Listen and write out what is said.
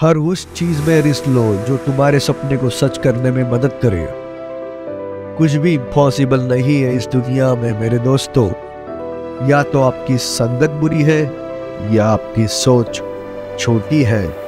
हर उस चीज़ में रिस्क लो जो तुम्हारे सपने को सच करने में मदद करे। कुछ भी पॉसिबल नहीं है इस दुनिया में, मेरे दोस्तों। या तो आपकी संगत बुरी है, या आपकी सोच छोटी है।